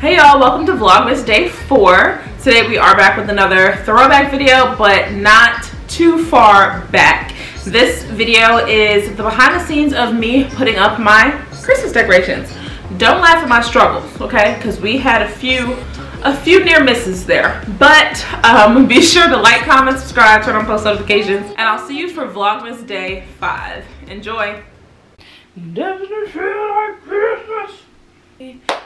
Hey y'all, welcome to Vlogmas Day 4. Today we are back with another throwback video, but not too far back. This video is the behind the scenes of me putting up my Christmas decorations. Don't laugh at my struggles, okay? Because we had a few a few near misses there. But um, be sure to like, comment, subscribe, turn on post notifications, and I'll see you for Vlogmas Day 5. Enjoy. Doesn't it feel like Christmas?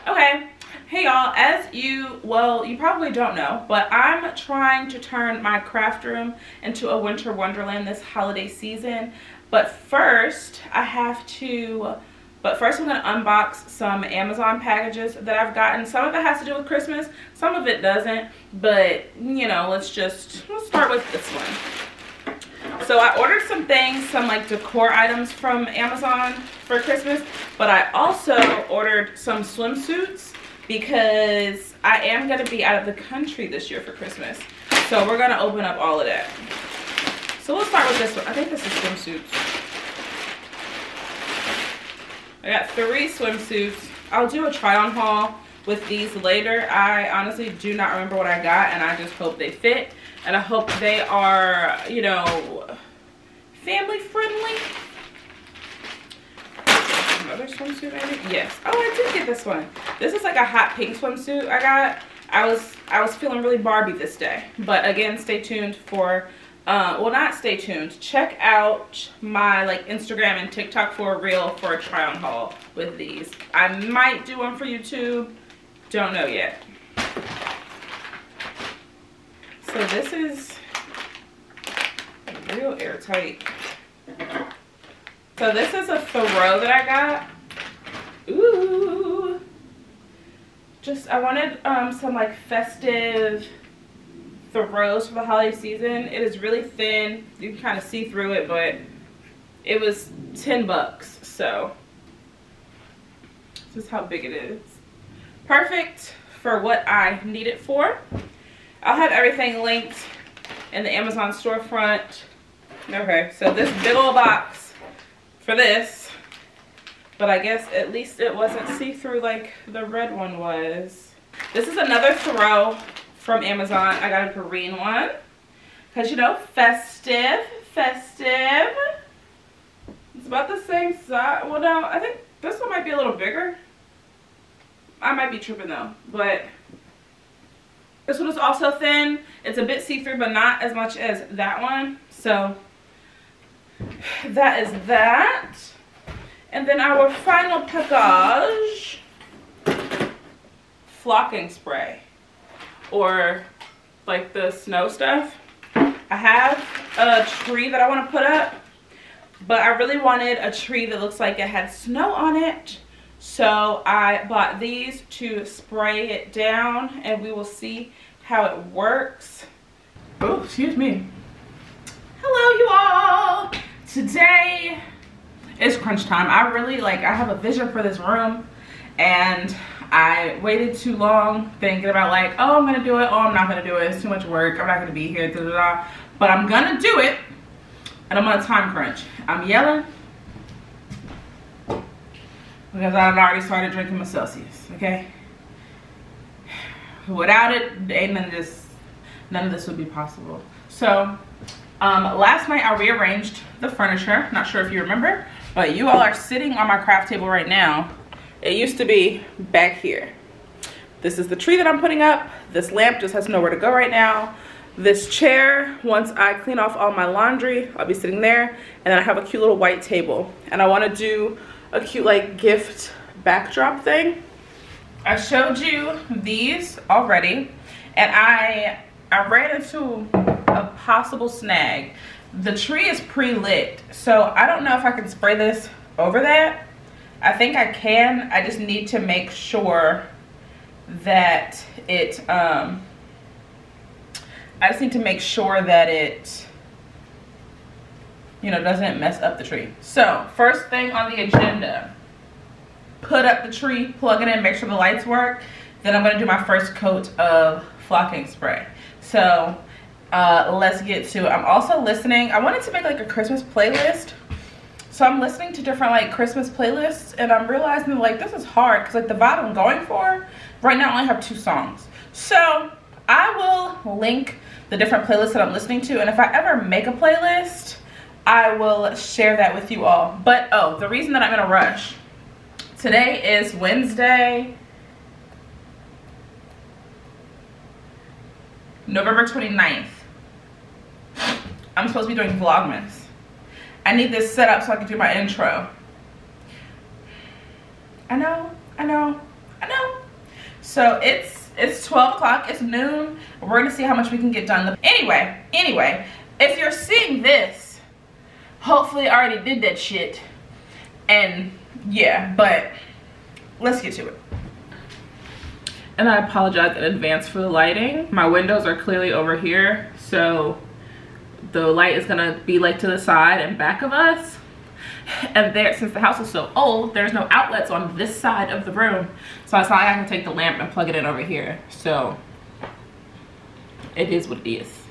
Okay, hey y'all, as you, well, you probably don't know, but I'm trying to turn my craft room into a winter wonderland this holiday season. But first, I have to, but first I'm gonna unbox some Amazon packages that I've gotten. Some of it has to do with Christmas, some of it doesn't, but you know, let's just, let's start with this one. So I ordered some things, some like decor items from Amazon for Christmas, but I also ordered some swimsuits because I am going to be out of the country this year for Christmas. So we're going to open up all of that. So we'll start with this one. I think this is swimsuits. I got three swimsuits. I'll do a try on haul with these later. I honestly do not remember what I got and I just hope they fit. And I hope they are, you know, family friendly. Another swimsuit maybe? Yes. Oh, I did get this one. This is like a hot pink swimsuit I got. I was I was feeling really Barbie this day. But again, stay tuned for uh, well not stay tuned. Check out my like Instagram and TikTok for a reel for a try on haul with these. I might do one for YouTube. Don't know yet. So this is real airtight. So this is a throw that I got. Ooh. Just, I wanted um, some like festive throws for the holiday season. It is really thin. You can kind of see through it, but it was 10 bucks. So this is how big it is. Perfect for what I need it for. I'll have everything linked in the Amazon storefront. Okay, so this big old box for this, but I guess at least it wasn't see-through like the red one was. This is another throw from Amazon. I got a green one. Because, you know, festive, festive. It's about the same size. Well, no, I think this one might be a little bigger. I might be tripping though, but this one is also thin. It's a bit see-through, but not as much as that one. So that is that. And then our final package, flocking spray or like the snow stuff. I have a tree that I want to put up, but I really wanted a tree that looks like it had snow on it. So I bought these to spray it down and we will see how it works. Oh, excuse me. Hello you all. Today is crunch time. I really like, I have a vision for this room and I waited too long thinking about like, oh, I'm gonna do it. Oh, I'm not gonna do it. It's too much work. I'm not gonna be here. Da, da, da. But I'm gonna do it and I'm on a time crunch. I'm yelling because I've already started drinking my Celsius, okay? Without it, ain't none of this, none of this would be possible. So, um, last night I rearranged the furniture. Not sure if you remember, but you all are sitting on my craft table right now. It used to be back here. This is the tree that I'm putting up. This lamp just has nowhere to go right now. This chair, once I clean off all my laundry, I'll be sitting there. And then I have a cute little white table. And I wanna do a cute like gift backdrop thing. I showed you these already and I I ran into a possible snag. The tree is pre-lit, so I don't know if I can spray this over that. I think I can, I just need to make sure that it, um, I just need to make sure that it, you know, doesn't mess up the tree. So, first thing on the agenda, put up the tree, plug it in, make sure the lights work. Then I'm gonna do my first coat of flocking spray. So uh, let's get to. I'm also listening. I wanted to make like a Christmas playlist. So I'm listening to different like Christmas playlists and I'm realizing like this is hard because like the vibe I'm going for right now I only have two songs. So I will link the different playlists that I'm listening to and if I ever make a playlist, I will share that with you all. But oh, the reason that I'm in a rush, today is Wednesday, November 29th. I'm supposed to be doing Vlogmas. I need this set up so I can do my intro. I know, I know, I know. So it's it's 12 o'clock, it's noon. We're gonna see how much we can get done. Anyway, anyway, if you're seeing this, hopefully I already did that shit. And yeah, but let's get to it. And I apologize in advance for the lighting. My windows are clearly over here, so the light is gonna be like to the side and back of us. And there since the house is so old there's no outlets on this side of the room. So it's not like i can take the lamp and plug it in over here. So it is what it is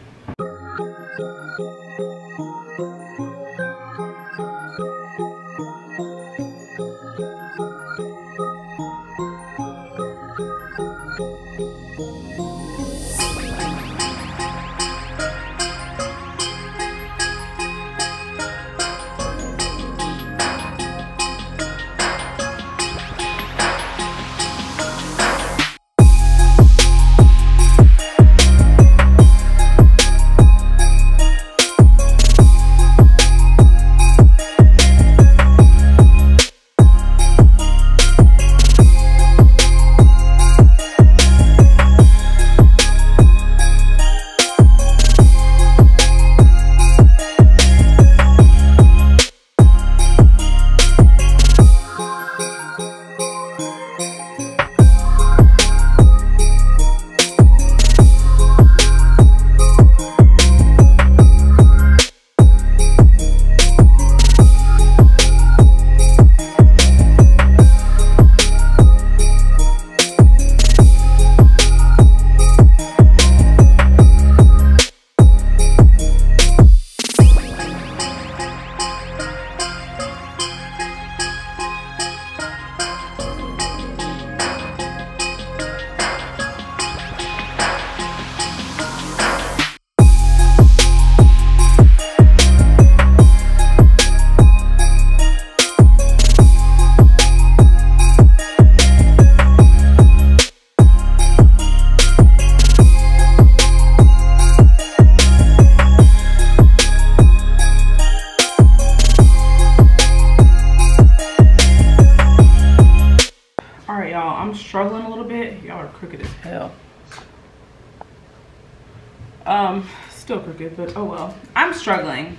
but oh well. I'm struggling.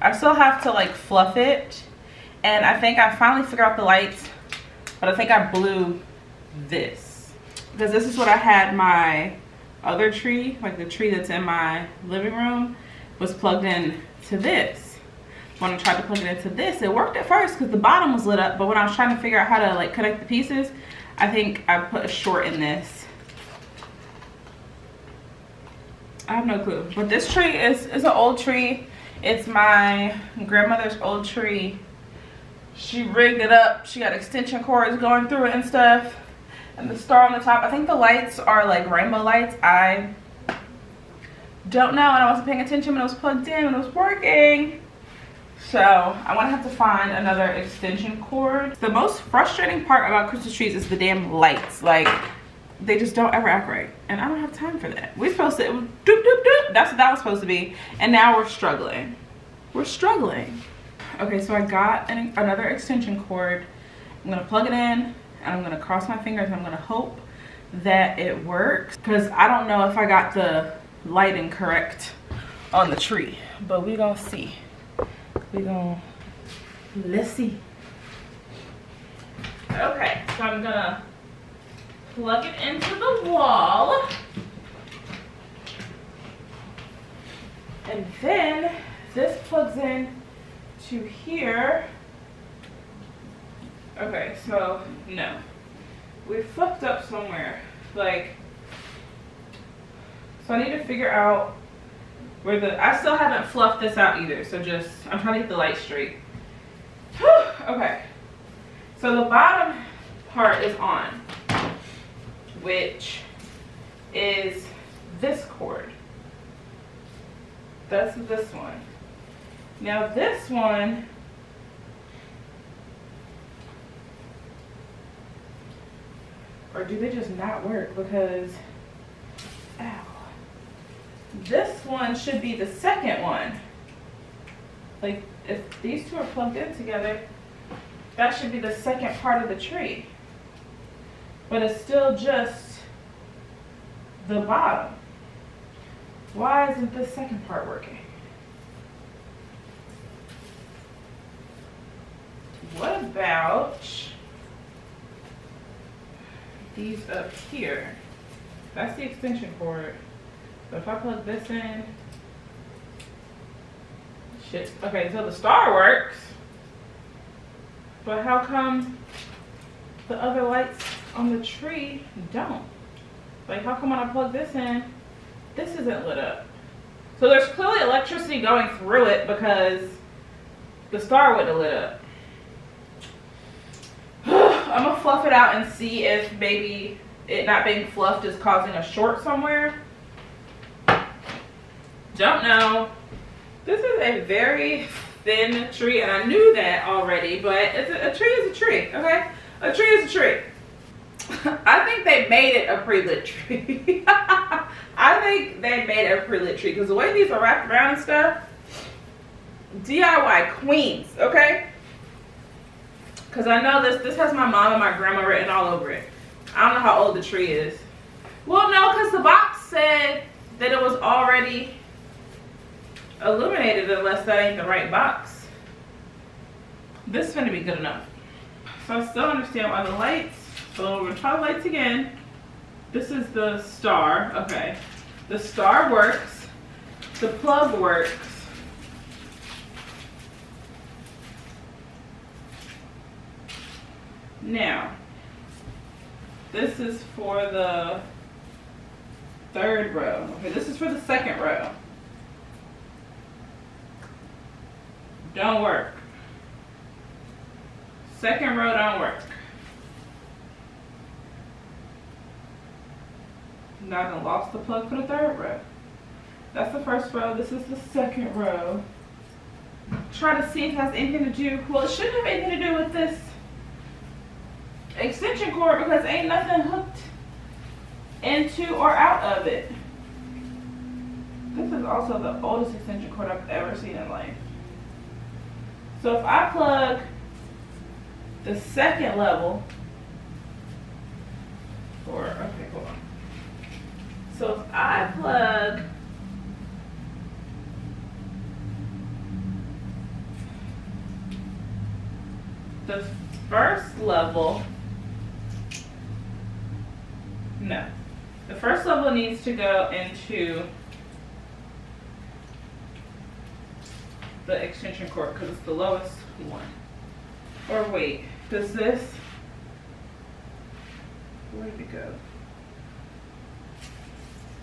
I still have to like fluff it. And I think I finally figured out the lights, but I think I blew this. Because this is what I had my other tree, like the tree that's in my living room, was plugged in to this when I tried to plug it into this, it worked at first because the bottom was lit up. But when I was trying to figure out how to like connect the pieces, I think I put a short in this. I have no clue. But this tree is, is an old tree. It's my grandmother's old tree. She rigged it up. She got extension cords going through it and stuff. And the star on the top. I think the lights are like rainbow lights. I don't know. And I wasn't paying attention when it was plugged in when it was working. So I'm gonna have to find another extension cord. The most frustrating part about Christmas trees is the damn lights. Like they just don't ever act right. And I don't have time for that. We're supposed to, doop, doop, doop. That's what that was supposed to be. And now we're struggling. We're struggling. Okay, so I got an, another extension cord. I'm gonna plug it in and I'm gonna cross my fingers I'm gonna hope that it works. Cause I don't know if I got the lighting correct on the tree, but we gonna see we gonna let's see okay so i'm gonna plug it into the wall and then this plugs in to here okay so no we fucked up somewhere like so i need to figure out where the, I still haven't fluffed this out either. So just, I'm trying to get the light straight. okay. So the bottom part is on, which is this cord. That's this one. Now this one, or do they just not work because, ow. This one should be the second one. Like if these two are plugged in together, that should be the second part of the tree. But it's still just the bottom. Why isn't this second part working? What about these up here? That's the extension cord. But if I plug this in, shit. Okay, so the star works. But how come the other lights on the tree don't? Like how come when I plug this in, this isn't lit up? So there's clearly electricity going through it because the star wouldn't have lit up. I'm gonna fluff it out and see if maybe it not being fluffed is causing a short somewhere. Don't know. This is a very thin tree, and I knew that already, but a, a tree is a tree, okay? A tree is a tree. I think they made it a pre-lit tree. I think they made it a pre-lit tree because the way these are wrapped around and stuff, DIY queens, okay? Because I know this, this has my mom and my grandma written all over it. I don't know how old the tree is. Well, no, because the box said that it was already illuminated unless that ain't the right box. This is gonna be good enough. So I still understand why the lights, so we're gonna try lights again. This is the star, okay. The star works, the plug works. Now, this is for the third row. Okay, this is for the second row. Don't work. Second row don't work. Now I lost the plug for the third row. That's the first row. This is the second row. Try to see if it has anything to do. Well, it shouldn't have anything to do with this extension cord because ain't nothing hooked into or out of it. This is also the oldest extension cord I've ever seen in life. So if I plug the second level, or. So if I plug the first level, no, the first level needs to go into the extension cord because it's the lowest one. Or wait, does this, where did it go?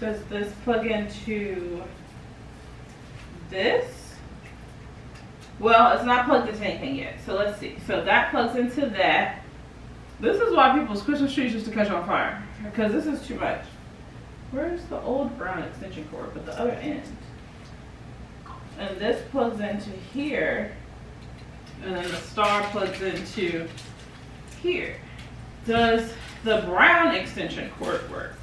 Does this plug into this? Well, it's not plugged into anything yet. So let's see. So that plugs into that. This is why people's Christmas trees used to catch on fire. Because this is too much. Where's the old brown extension cord? But the other end and this plugs into here and then the star plugs into here. Does the brown extension cord work?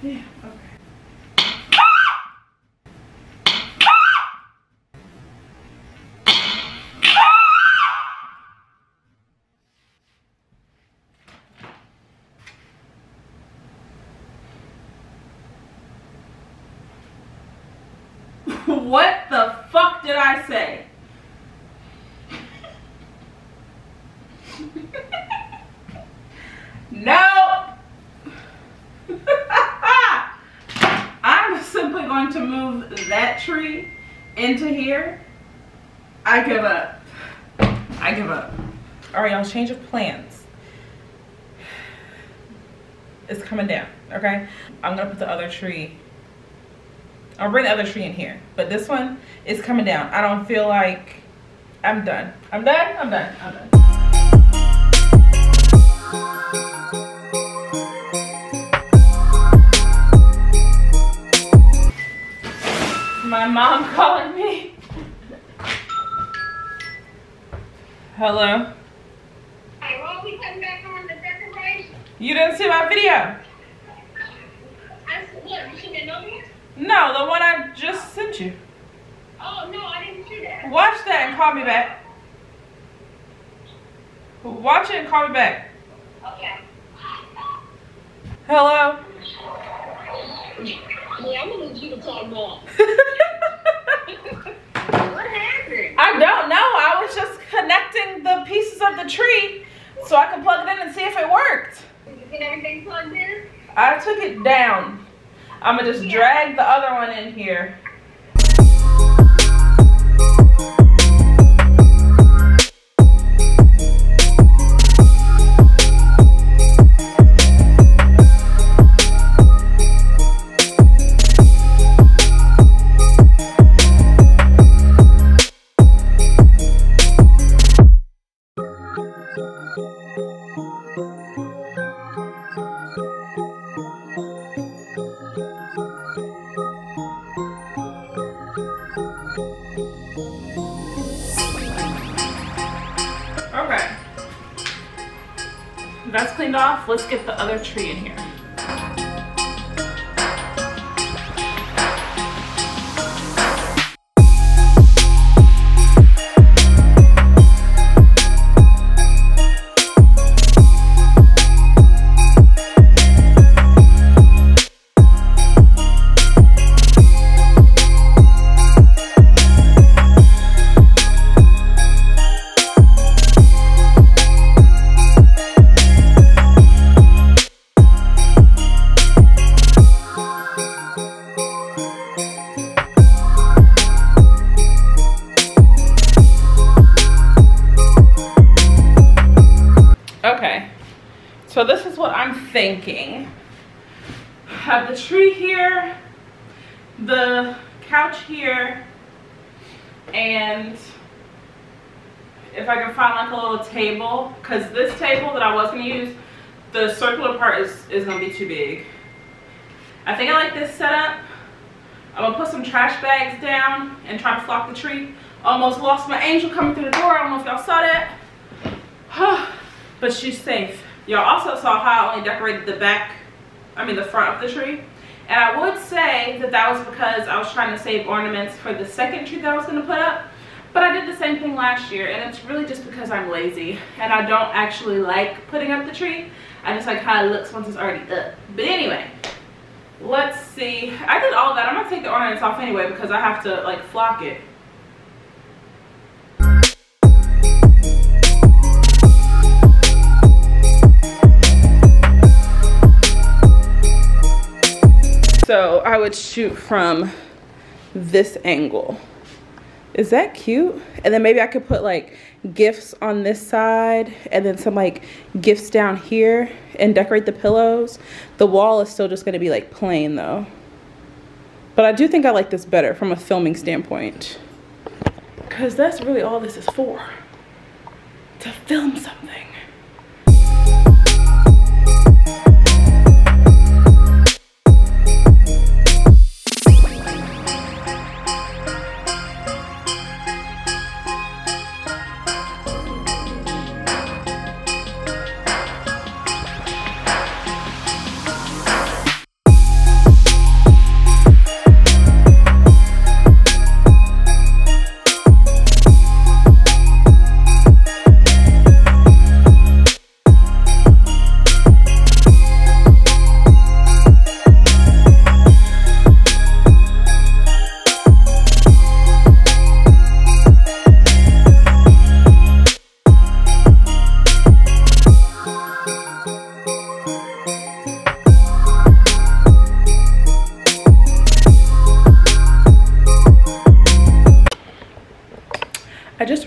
Damn, okay. what the fuck did I say? no. I'm simply going to move that tree into here. I give up. I give up. All right, y'all, change of plans. It's coming down, okay? I'm gonna put the other tree, I'll bring the other tree in here, but this one is coming down. I don't feel like, I'm done. I'm done, I'm done, I'm done. My mom calling me. Hello? Hey, well, we coming back on the decoration? You didn't see my video? I said, what, you seen another one? No, the one I just sent you. Oh, no, I didn't see that. Watch that and call me back. Watch it and call me back. Okay. Hello? Yeah, I'm gonna need you to talk more. What happened? I don't know. I was just connecting the pieces of the tree so I could plug it in and see if it worked. Did you get everything plugged in? I took it down. I'm gonna just drag the other one in here. That's cleaned off. Let's get the other tree in here. Thinking. Have the tree here, the couch here, and if I can find like a little table, because this table that I was gonna use, the circular part is, is gonna be too big. I think I like this setup. I'm gonna put some trash bags down and try to flock the tree. Almost lost my angel coming through the door. I don't know if y'all saw that. but she's safe. Y'all also saw how I only decorated the back, I mean the front of the tree. And I would say that that was because I was trying to save ornaments for the second tree that I was gonna put up. But I did the same thing last year and it's really just because I'm lazy and I don't actually like putting up the tree. I just like how it looks once it's already up. But anyway, let's see. I did all that. I'm gonna take the ornaments off anyway because I have to like flock it. So I would shoot from this angle. Is that cute? And then maybe I could put like gifts on this side and then some like gifts down here and decorate the pillows. The wall is still just gonna be like plain though. But I do think I like this better from a filming standpoint. Cause that's really all this is for. To film something.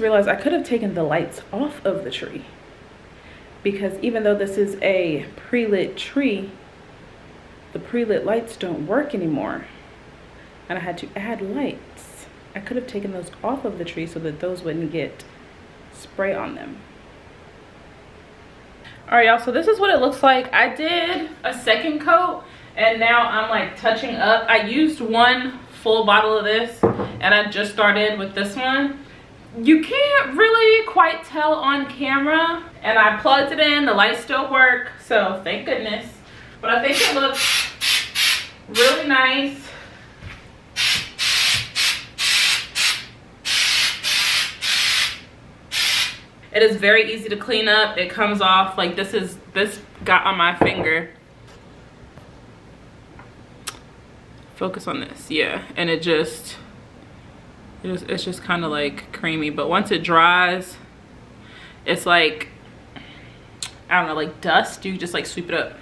Realized I could have taken the lights off of the tree because even though this is a pre-lit tree, the pre-lit lights don't work anymore. And I had to add lights. I could have taken those off of the tree so that those wouldn't get spray on them. All right, y'all, so this is what it looks like. I did a second coat and now I'm like touching up. I used one full bottle of this and I just started with this one. You can't really quite tell on camera and I plugged it in, the lights still work, so thank goodness. But I think it looks really nice. It is very easy to clean up. It comes off like this is, this got on my finger. Focus on this, yeah. And it just, it's just kind of like creamy. But once it dries, it's like, I don't know, like dust. You just like sweep it up.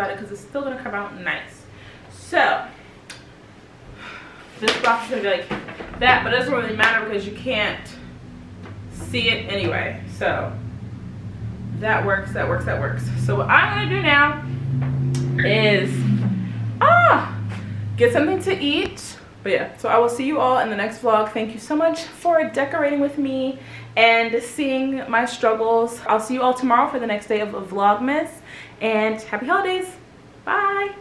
About it because it's still gonna come out nice. So, this box is gonna be like that, but it doesn't really matter because you can't see it anyway. So, that works, that works, that works. So what I'm gonna do now is, ah, get something to eat but yeah so i will see you all in the next vlog thank you so much for decorating with me and seeing my struggles i'll see you all tomorrow for the next day of vlogmas and happy holidays bye